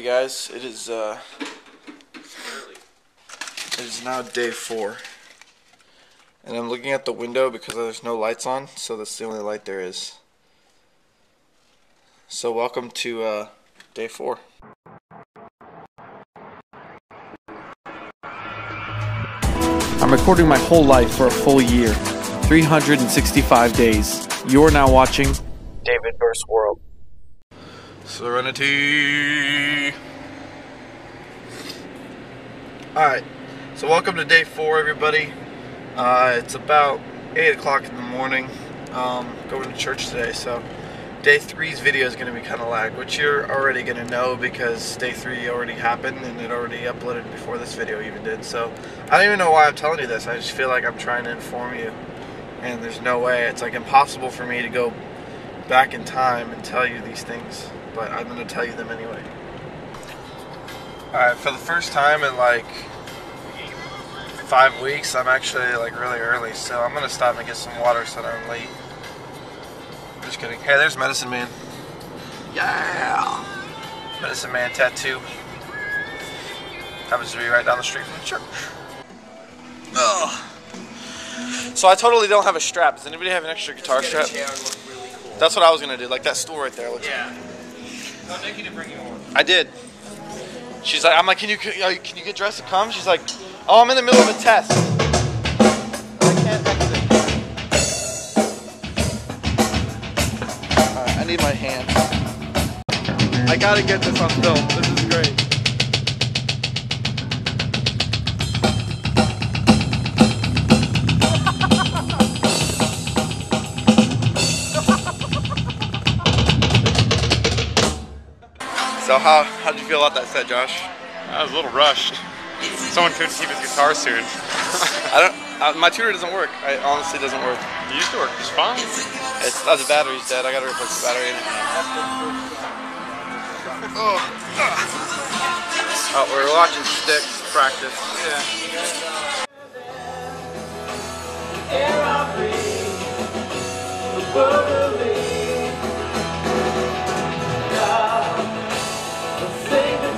Hey guys, it is uh, it is now day four, and I'm looking at the window because there's no lights on, so that's the only light there is. So welcome to uh, day four. I'm recording my whole life for a full year, 365 days. You're now watching David vs. World. Serenity. Alright, so welcome to day four, everybody. Uh, it's about 8 o'clock in the morning. Um, going to church today, so day three's video is going to be kind of lagged, which you're already going to know because day three already happened and it already uploaded before this video even did. So I don't even know why I'm telling you this. I just feel like I'm trying to inform you, and there's no way. It's like impossible for me to go back in time and tell you these things, but I'm going to tell you them anyway. Alright, for the first time in like five weeks, I'm actually like really early, so I'm going to stop and get some water so that I'm late. Just kidding. Hey, there's Medicine Man. Yeah! Medicine Man tattoo. Happens to be right down the street from the church. Ugh. So I totally don't have a strap. Does anybody have an extra guitar strap? That's what I was gonna do. Like that stool right there. Looks Yeah. Nikki to bring you more. I did. She's like, I'm like, can you can you get dressed to come? She's like, oh, I'm in the middle of a test. I can't exit. Alright, I need my hand. I gotta get this on film. This is great. So how how did you feel about that set, Josh? I was a little rushed. Someone couldn't keep his guitar tuned. I don't. Uh, my tuner doesn't work. I honestly doesn't work. It used to work just fine. It's uh, the battery's dead. I gotta replace the battery. oh. oh, we're watching sticks practice. Yeah. glorious,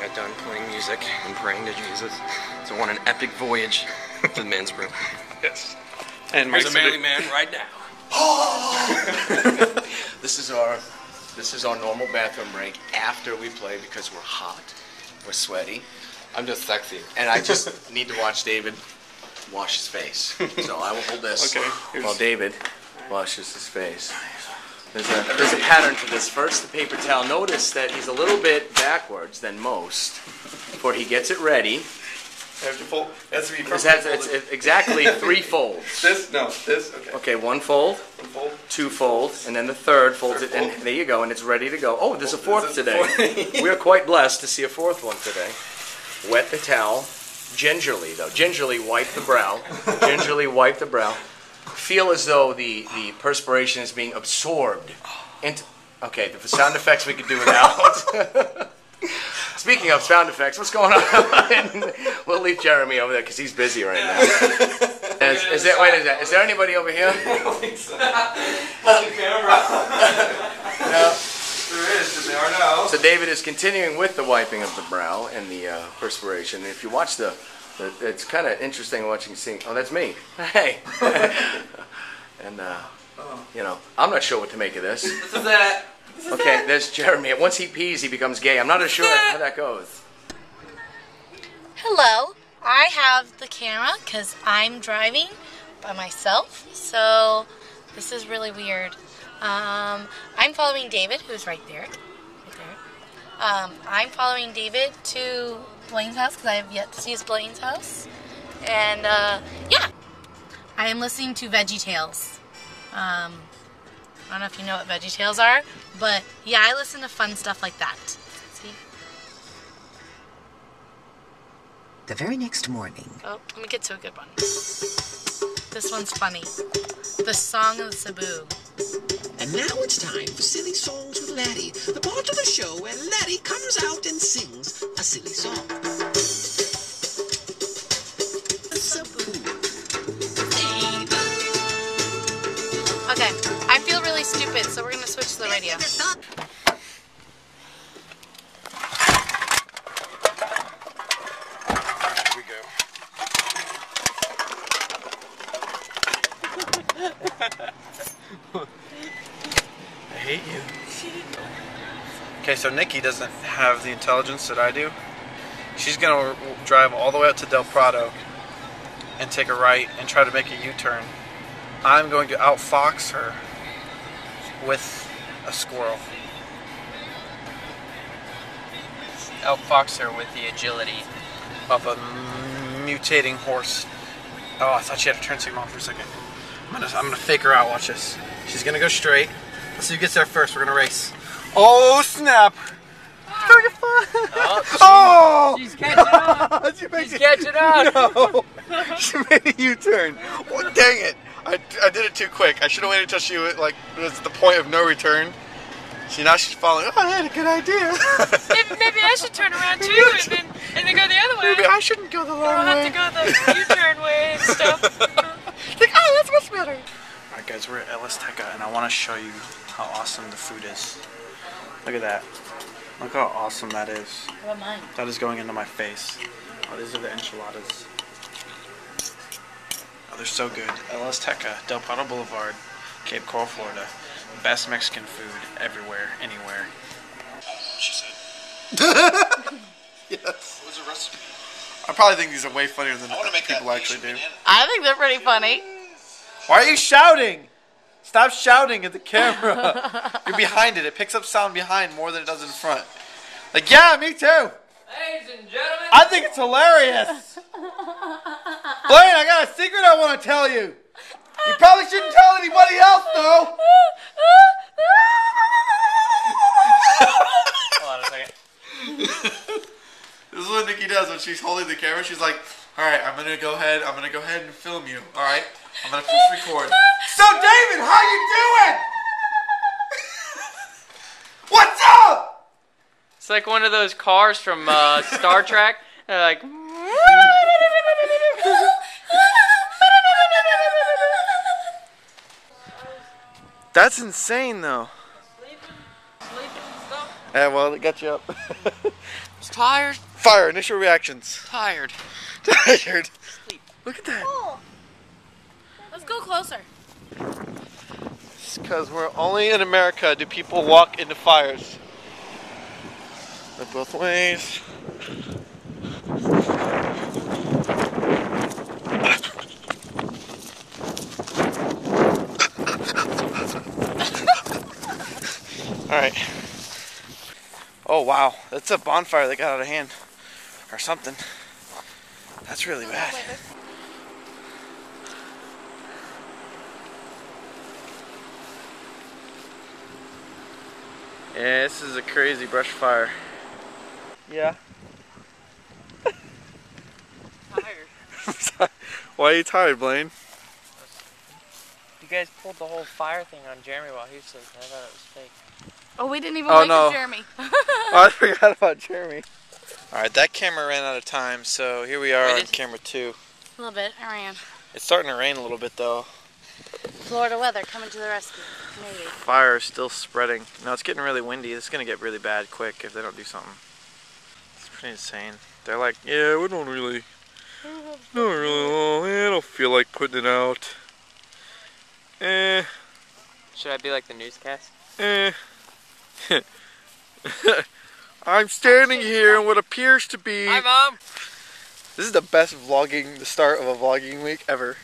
got done playing music and praying to Jesus. So on an epic voyage to the men's room. Yes. And Here's a manly man right now. this is our this is our normal bathroom break after we play because we're hot, we're sweaty. I'm just sexy. and I just need to watch David wash his face. So I will hold this Okay, while David washes his face. There's a, there's a pattern to this. First, the paper towel. Notice that he's a little bit backwards than most, before he gets it ready. I have to fold. That's to be This it's, it's exactly three folds. This no. This okay. Okay, one fold, Fold. two folds, and then the third folds Third it, and there you go, and it's ready to go. Oh, there's a fourth today. we are quite blessed to see a fourth one today. Wet the towel, gingerly though. Gingerly wipe the brow. gingerly wipe the brow. Feel as though the, the perspiration is being absorbed into. Okay, the sound effects we could do without. Speaking of sound effects, what's going on? we'll leave Jeremy over there because he's busy right now. Is, is there, wait, is there, is there anybody over here? No. There is, they are now. So David is continuing with the wiping of the brow and the uh, perspiration. If you watch the it's kind of interesting watching. Seeing, oh, that's me. Hey. and uh, you know, I'm not sure what to make of this. This is that. Okay, there's Jeremy. Once he pees, he becomes gay. I'm not as sure how that goes. Hello, I have the camera because I'm driving by myself, so this is really weird. Um, I'm following David, who's right there. Right there. Um, I'm following David to Blaine's house because I have yet to see his Blaine's house. And uh, yeah, I am listening to Veggie Tales. Um, I don't know if you know what Veggie Tales are, but yeah, I listen to fun stuff like that. See? The very next morning, Oh, let me get to a good one. This one's funny. The Song of the Cebu. And now it's time for Silly Songs with Larry, the part of the show where Larry comes out and sings a silly song. Okay, I feel really stupid, so we're gonna switch to the radio. Here we go. I hate you. Okay, so Nikki doesn't have the intelligence that I do. She's gonna drive all the way up to Del Prado and take a right and try to make a U-turn. I'm going to outfox her with a squirrel. outfox her with the agility. of a mutating horse. Oh, I thought she had a turn signal for a second. I'm gonna, I'm gonna fake her out. Watch this. She's gonna go straight. Let's see who gets there first. We're gonna race. Oh snap! Oh, you're. Oh! She's catching up. she made She's catching up. No! she made a U-turn. Oh, dang it! I, I did it too quick. I should have waited until she was like was at the point of no return. See now she's following. Oh, I had a good idea. Maybe, maybe I should turn around too and then and then go the other way. Maybe I shouldn't go the long way. I'll have way. to go the U-turn way and stuff. like, oh, that's much better. Alright, guys, we're at El Azteca, and I want to show you how awesome the food is. Look at that. Look how awesome that is. What about mine? That is going into my face. Oh, these are the enchiladas. Oh, they're so good. El Azteca, Del Prado Boulevard, Cape Coral, Florida. Best Mexican food everywhere, anywhere. She said. yes. What was the recipe? I probably think these are way funnier than I want to make people actually do. Asian I think they're pretty funny. Why are you shouting? Stop shouting at the camera. You're behind it. It picks up sound behind more than it does in front. Like, yeah, me too. Ladies and gentlemen, I think it's hilarious. Blaine, I got a secret I want to tell you. You probably shouldn't tell anybody else, though. hold on a second. This is what Nikki does when she's holding the camera. She's like, "All right, I'm gonna go ahead. I'm gonna go ahead and film you. All right, I'm gonna push record." So, David, how you doing? What's up? It's like one of those cars from uh, Star Trek. They're like, That's insane, though. Yeah, well, it got you up. tired, Fire. Initial reactions. tired. Tired. Look at that. Let's go closer. It's Because we're only in America do people walk into fires. Look both ways. Alright. Oh wow, that's a bonfire that got out of hand. Or something. That's really bad. Yeah, this is a crazy brush fire. Yeah. Tired. Why are you tired, Blaine? You guys pulled the whole fire thing on Jeremy while he was sleeping. I thought it was fake. Oh, we didn't even Oh, wake no. up Jeremy. Oh, I forgot about Jeremy. Alright, that camera ran out of time, so here we are Wait, on camera two. a little bit. I ran. It's starting to rain a little bit though. Florida weather coming to the rescue. Fire is still spreading. No, it's getting really windy. It's gonna get really bad quick if they don't do something. It's pretty insane. They're like, yeah, we don't really, don't really, I don't feel like putting it out. Eh, Should I be like the newscast? eh. I'm standing here in what appears to be. Hi, mom. This is the best vlogging, the start of a vlogging week ever.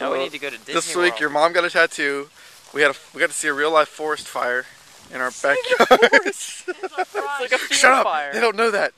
Now we need to go to Disney This week, World. your mom got a tattoo. We had a, we got to see a real life forest fire in our backyard. It's like a field Shut up! fire. They don't know that.